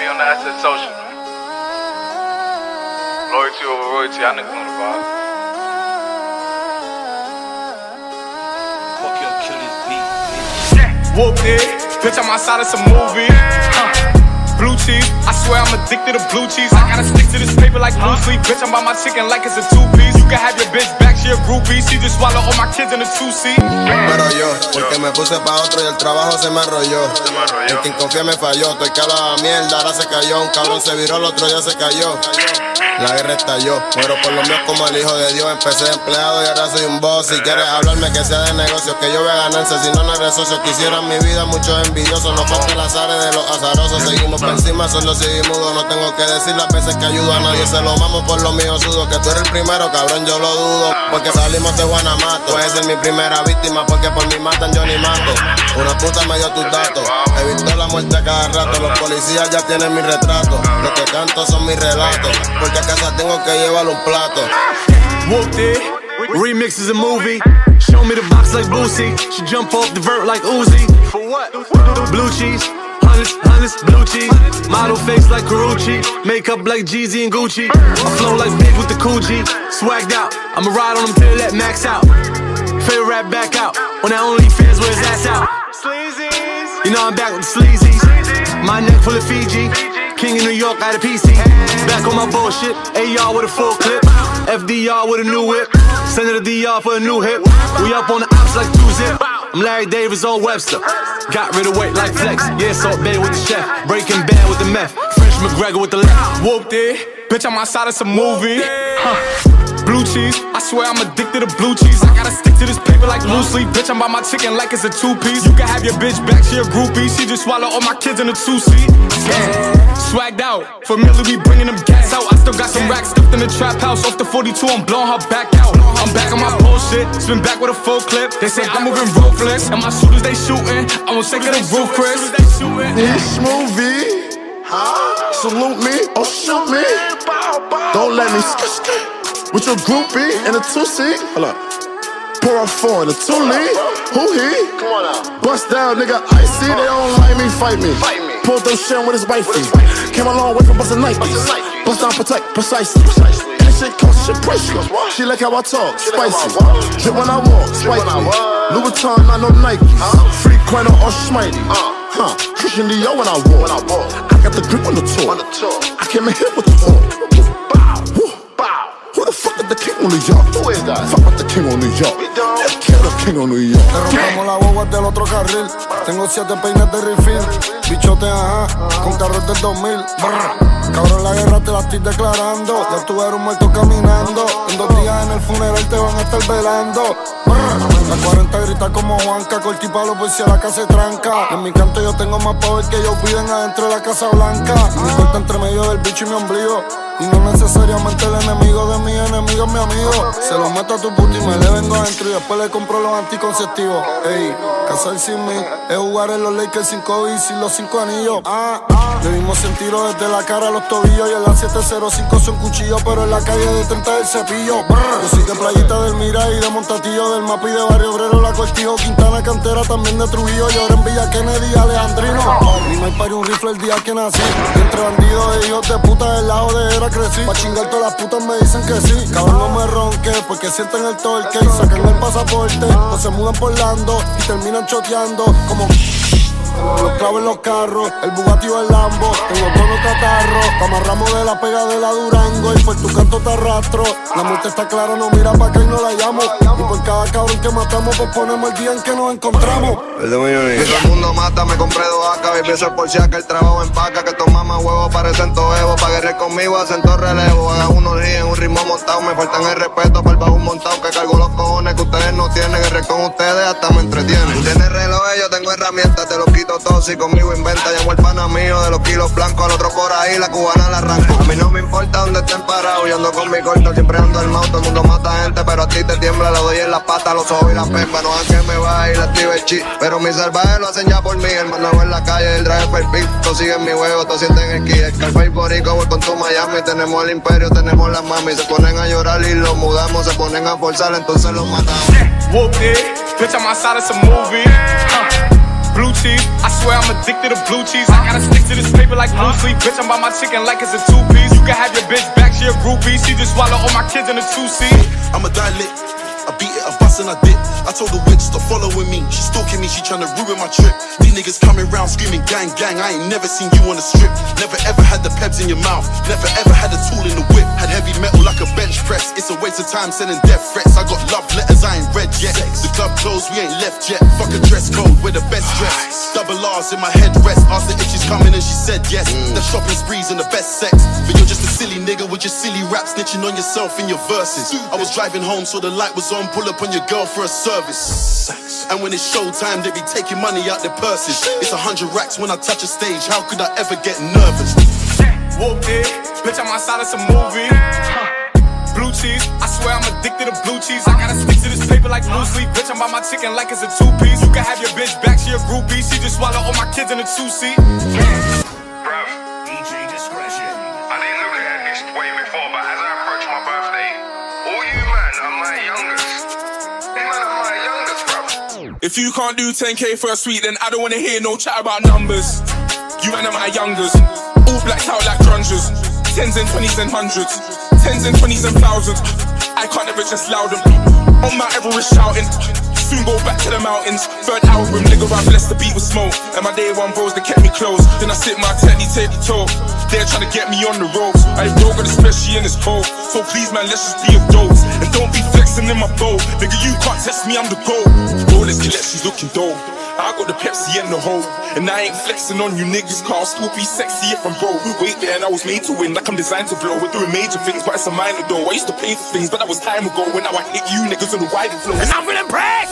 me on the asset social, man. Loyalty over royalty, y'all niggas know the vibe. Fuck your kill this beat. Whoopty, bitch, I'm outside of some movie. Huh. Blue cheese, I swear I'm addicted to blue cheese. I gotta stick to this paper like blue sleep. Bitch, I'm by my chicken like it's a two piece. Can have your. Pero yo, porque me puse pa' otro y el trabajo se me arrolló. El quien confía me falló, estoy que mierda, ahora se cayó. Un cabrón se viró, el otro ya se cayó. La guerra estalló, muero por lo mío como el hijo de Dios. Empecé de empleado y ahora soy un boss. Si quieres hablarme que sea de negocio, que yo voy a ganarse, si no, no eres socio. Quisieran mi vida, muchos envidiosos. No falta el azar de los azarosos. Seguimos por encima, solo seguimos mudo. No tengo que decir las veces que ayudo a nadie. Se lo mamo por lo mío, sudo. Que tú eres el primero, cabrón, yo lo dudo. Porque salimos de Guanamato. Puede ser mi primera víctima, porque por mí matan, yo ni mato. Una puta me dio tus datos. He visto la muerte a cada rato. Los policías ya tienen mi retrato. Lo que canto son mis relatos. Porque a casa tengo que llevar un plato. Remix is a movie. Show me the box like Boosie. She jump off the vert like Uzi. For what? Blue cheese. Hundreds, hundreds, blue cheese. Model face like Karrueche. Makeup like Jeezy and Gucci. I flow like big with the Coogi. Swagged out. I'ma ride on them till that max out. Favorite rap back out. On that only fans where his ass out. You know I'm back with the sleazies. My neck full of Fiji. King of New York out of PC. Back on my bullshit. AR with a full clip. FDR with a new whip. Send it to DR for a new hit. We up on the ops like two zip. I'm Larry Davis on Webster. Got rid of weight like flex. Yeah, Salt Bae with the chef. Breaking bad with the meth. French McGregor with the left. Whoopty, bitch, I'm outside of some movie. Huh. Blue cheese, I swear I'm addicted to blue cheese. I gotta stick to this paper like loose leaf. Bitch, I'm by my chicken like it's a two piece. You can have your bitch back, she a groupie. She just swallow all my kids in a two seat. Yeah. Swagged out, familiar, we bringing them gas out. I still got some racks stuffed in the trap house. Off the 42, I'm blowing her back out. I'm back on my bullshit, spin back with a full clip. They say I'm moving ruthless, and my shooters they shooting. I won't shake of the roof, Chris. This movie. Salute me or shoot me. Don't let me with your groupie in a two seat. Hold up. Pour a four in a two lead. Who he? Come on now. Bust down, nigga. Icy. They don't like me, fight me. Fight me. Pulled those shit with his wifey. Came a long way from busting Nikes. Bust down, protect, precisely. Precisely. And this shit cost shit priceless. She like how I talk, She like spicy. I walk. Drip when I walk, Drip when I spicy. walk. Louis Vuitton, not no Nikes. Free Quino or Schmitey. Uh. Huh. Christian Dior when I walk. When I walk. I got the grip on the tour. On the tour. I came in here with the horn. The fuck is the king on New York? Who is that? Fuck with the king on New York. We don't. Kill the king on New York. Rompamos la guagua del otro carril. Tengo siete peines de refill. Bichote, ajá, con carros del 2000. Brr. Cabrón, la guerra te la estoy declarando. Ya tú eres un muerto caminando. En dos días en el funeral te van a estar velando. La 40 grita como Juanca, corti palo por si a la casa se tranca. En mi canto yo tengo más poder que ellos piden adentro de la Casa Blanca. Mi corta entre medio del bicho y mi ombligo. Y no necesariamente el enemigo de mi enemigo es mi amigo. Se lo meto a tu puto y me le vengo adentro y después le compro los anticonceptivos. Ey, casar sin mí es jugar en los Lakers sin COVID y sin los cinco anillos. Ah, debimos sentirlo desde la cara a los tobillos y en la 705 son cuchillos, pero en la calle de 30 del cepillo. Brr. Yo soy de Playita del Mira y de Montatillo del Mapa y de Barrio Obrero, La Cortijo, Quintana, Cantera, también de Trujillo. Yo ahora en Villa Kennedy, Alejandrino. Ni me parió un rifle el día que nací. Y entre bandidos e hijos de puta del lado de era crecí. Pa' chingar todas las putas me dicen que sí. Cabrón, no me ronque porque sienten el torque y sacan el pasaporte. O se mudan por Lando y terminan choteando como. Los clavos en los carros, el Bugatti o el Lambo. Tengo todos los catarros, te amarramos de la pega de la Durango. Y por tu canto te arrastro. La muerte está clara, no mira pa' acá y no la llamo. Y por cada cabrón que matamos, pues ponemos el día en que nos encontramos. Que todo el mundo mata, me compré dos AK y pienso por si acá el trabajo empaca. Que toma más huevos, parecen toevo. Pa' guerrear conmigo, hacen todo relevo. Haga uno ríen, un ritmo montado. Me faltan el respeto para el bajo montado. Que cargo los cojones que ustedes no tienen. Guerrear con ustedes hasta me entretienen. Tienes reloj, yo tengo herramientas, te los quito Si conmigo inventa, llamo el pana mío de los kilos blancos. Al otro por ahí, la cubana la arranco. A mí no me importa dónde estén parados. Yo ando con mi corto, siempre ando al mouse. Todo el mundo mata gente, pero a ti te tiembla. Le doy en la pata, los ojos y la pemba. No que me vaya y la active el chi. Pero mis salvajes lo hacen ya por mí. El mando en la calle, el drive perfil. Todos siguen mi huevo, todos sienten el ki. El Carfay Borico, voy con tu Miami. Tenemos el imperio, tenemos las mami. Se ponen a llorar y los mudamos. Se ponen a forzar, entonces los matamos. Whooped it, bitch, I'm outside of some movie. Blue cheese. I swear I'm addicted to blue cheese. I gotta stick to this paper like blue sleep. Bitch, I'm by my chicken like it's a two piece. You can have your bitch back, she a groupie. She just swallow all my kids in a two seat. I'm a dilate. And I dip. I told the witch stop following me. She stalking me, she trying to ruin my trip. These niggas coming round screaming gang gang. I ain't never seen you on the strip. Never ever had the peps in your mouth. Never ever had a tool in the whip. Had heavy metal like a bench press. It's a waste of time sending death threats. I got love letters I ain't read yet. The club closed, we ain't left yet. Fuck a dress code, we're the best dress. Double R's in my head rest. Asked her if she's coming and she said yes. The shopping sprees and the best sex. But you're just a silly nigga with your silly rap snitching on yourself in your verses. I was driving home so the light was on. Pull up on your girl for a service. And when it's showtime, they be taking money out their purses. It's a hundred racks when I touch a stage. How could I ever get nervous? Whoopty, bitch, I'm outside of some movie. Blue cheese, I swear I'm addicted to blue cheese. I gotta stick to this paper like blue sleep. Bitch, I'm by my chicken like it's a two piece. You can have your bitch back, she a groupie. She just swallow all my kids in a two seat. If you can't do 10k for a suite, then I don't wanna hear no chat about numbers. You are my youngers, all blacked out like grungers. Tens and twenties and hundreds, tens and twenties and thousands. I can't ever just loud them. On Mount Everest shouting. Soon go back to the mountains. Third album, nigga, I blessed the beat with smoke. And my day one bros, they kept me close. Then I sit my technique, take the toe. They're trying to get me on the ropes. I ain't broke, especially in this cold. So please, man, let's just be adults. And don't be flexing in my bowl. Nigga, you can't test me, I'm the goal. Rolex Gillette, she's looking dope. I got the Pepsi and the hoe. And I ain't flexing on you niggas, car still be sexy if I'm broke. Wait there, and I was made to win, like I'm designed to blow. We're doing major things, but it's a minor though. I used to pay for things, but that was time ago. When now I hit you niggas on the wider flow. And I'm feeling brag,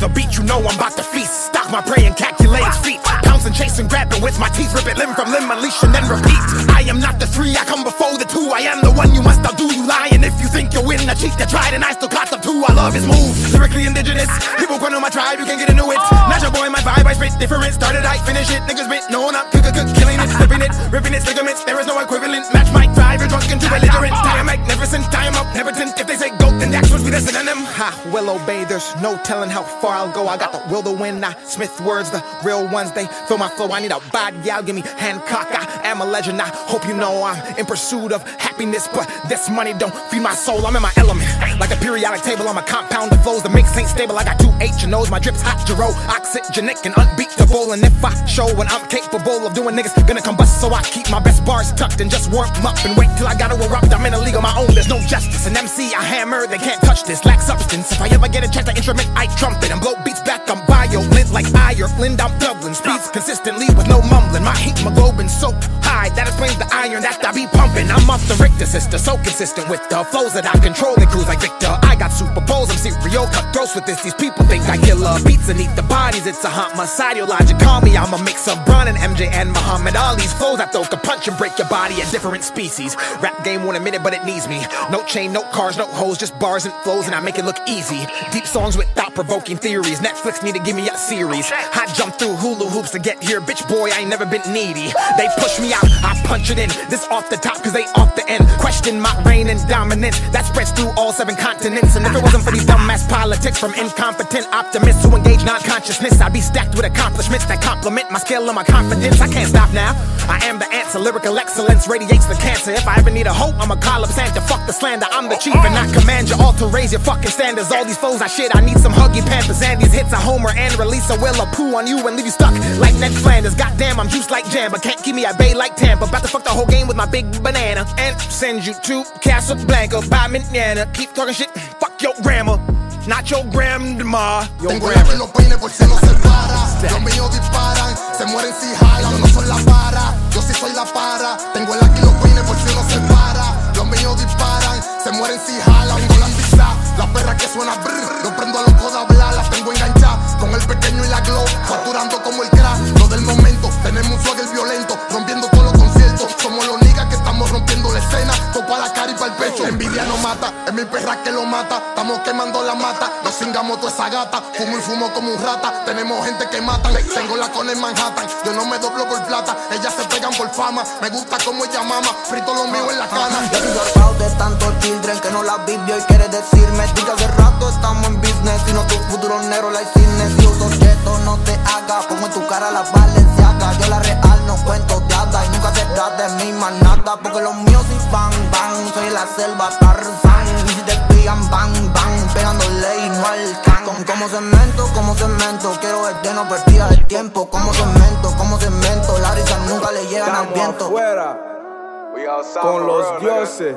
the beat, you know I'm about to feast. Stock my prey and calculate feet. Pouncing, chasing, grabbing with my teeth, rip it limb from limb, unleash and then repeat. I am not the three, I come before the two. I am the one you must outdo. You lying if you think you win. I cheat, I tried, and I still caught up too. I love his move, lyrically indigenous. People run on my tribe, you can't get into it. Not your boy, my vibe, I spit different. Started, I finish it. Niggas bit, no, not cook, a cook, killing it, flipping it, ripping its ligaments. There is no equivalent. Match my drive, you're drunk into belligerent. I am magnificent, I am omnipotent. Actions be will obey. There's no telling how far I'll go. I got the will to win. I Smith words, the real ones. They fill my flow. I need a bad gal. Give me Hancock. I am a legend. I hope you know I'm in pursuit of happiness, but this money don't feed my soul. I'm in my element, like a periodic table. I'm a compound of flows. The mix ain't stable. I got two H and O's. My drip's hot, Jero, oxygenic and unbeatable. And if I show when I'm capable of doing niggas, gonna combust. So I keep my best bars tucked and just warm up and wait till I gotta erupt. I'm in a league of my own. There's no justice. An MC I hammer, they can't touch this. Lack substance. If I ever get a chance to instrument, I trumpet and blow beats back. I'm violent like Ireland. I'm Dublin. Speeds consistently with no mumbling. My hemoglobin so high that explains the iron that I be pumping. I'm off the Richter sister, so consistent with the flows that I control and cruise like Victor. I got Super Bowls, I'm serial cutthroats with this. These people think I kill a beats and the bodies. It's a hot homicidal logic. Call me, I'm a mix of Bron and MJ and Muhammad Ali's flows. I throw a punch and break your body at different species. Rap game won't admit it, but it needs me. No chain, no cars, no hoes, just bars and flows, and I make it look easy. Deep songs with thought provoking theories. Netflix need to give me a series. I jump through hula hoops to get here, bitch boy. I ain't never been needy. They push me out, I punch it in. This off the top, cause they off the end. Question my reign and dominance that spreads through all seven continents. And if it wasn't for these dumbass politics from incompetent optimists who engage non consciousness, I'd be stacked with accomplishments that complement my skill and my confidence. I can't stop now. I am the answer. Lyrical excellence radiates the cancer. If I ever need a hope, I'ma call up Santa. Fuck the slander. I'm the chief and I command you all to raise your fucking standards. All these foes I shit. I need some huggy panthers and these hits. a homer and release a will of poo on you and leave you stuck like Ned Flanders. Goddamn, I'm juiced like jam, but can't keep me at bay like Tampa. About to fuck the whole game with my big banana and send you to Casablanca by Manana. Keep talking shit. Fuck your grandma. Not your grandma. Your Tengo grandma. aquí los peines por si no se para. Los míos disparan, se mueren si jalan. Yo no soy la para, yo sí soy la para. Tengo el aquí los peines por si no se para. Los míos disparan, se mueren si jalan. Tengo la pizza, la perra que suena brr. El mata, perra que lo mata. Estamos quemando la mata. Los chingamos toda esa gata. Fumo y fumo como un rata. Tenemos gente que matan. Tengo la con en Manhattan. Yo no me doblo por plata. Ellas se pegan por fama. Me gusta como ella mama. Frito lo mío en la cana. Yo de tanto children que no la vivió y quiere decirme Diga hace rato estamos en business y no tu futuro negro la cine Si uso no te haga Pongo en tu cara la valenciaga Yo la real no cuento Y nunca será de mi manada Porque los míos sí van, van Soy la selva Tarzán Pillan, van, van Pegándole y no alcanzan Con- Como cemento, como cemento Quiero verte no perdida el tiempo. Como cemento, como cemento Las risas nunca le llegan al viento. afuera. Con los dioses.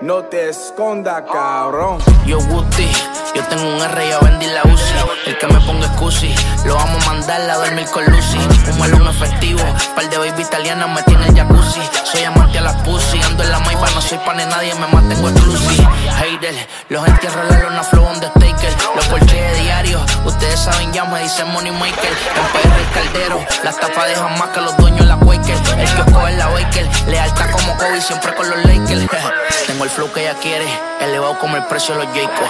No te esconda, cabrón. Yo Guti, yo tengo un R, yo vendí la UCI. El que me ponga excusi, lo vamos a mandar a dormir con Lucy. Un malón efectivo, par de baby italianas me tiene el jacuzzi. Soy amante a las pussy, ando en la maipa, no soy pan de nadie, me mantengo exclusive. Hater, los entierro la luna flow on the staker. Los porches de diario, ustedes saben ya me dicen money maker. En PR el caldero, las tapas dejan más que los dueños de la Quaker. El kiosco es la Baker, lealtad como Kobe, siempre con los Lakers. Tengo el flow que ella quiere, elevado como el precio de los Jaycos.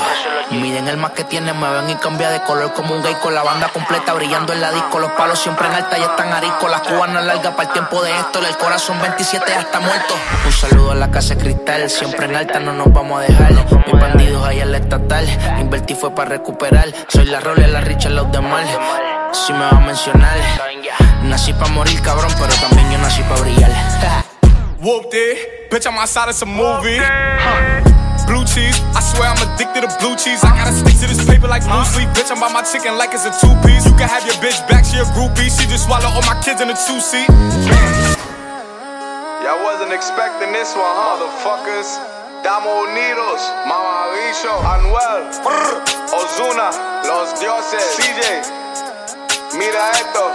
Miden el más que tiene, me ven y cambia de color como un gay con la banda completa brillando en la disco. Los palos siempre en alta y están arisco. Las cubanas largas para el tiempo de esto, el corazón 27 hasta muerto. Un saludo a la casa cristal, siempre en alta no nos vamos a dejar. Mis bandidos allá en la estatal, invertí fue para recuperar. Soy la Rolex, la Richard, los de mal. Si me va a mencionar, nací para morir cabrón, pero también yo nací para brillar. Whoopty. Bitch, I'm outside of some movie. Blue cheese, I swear I'm addicted to blue cheese. I gotta stick to this paper like blue sleep. Bitch, I'm by my chicken like it's a two piece. You can have your bitch back, she a groupie. She just swallow all my kids in a two seat. Y'all wasn't expecting this one, huh? Motherfuckers. Damo Unidos, Mama Bicho, Anuel, Ozuna, Los Dioses, CJ. Mira esto.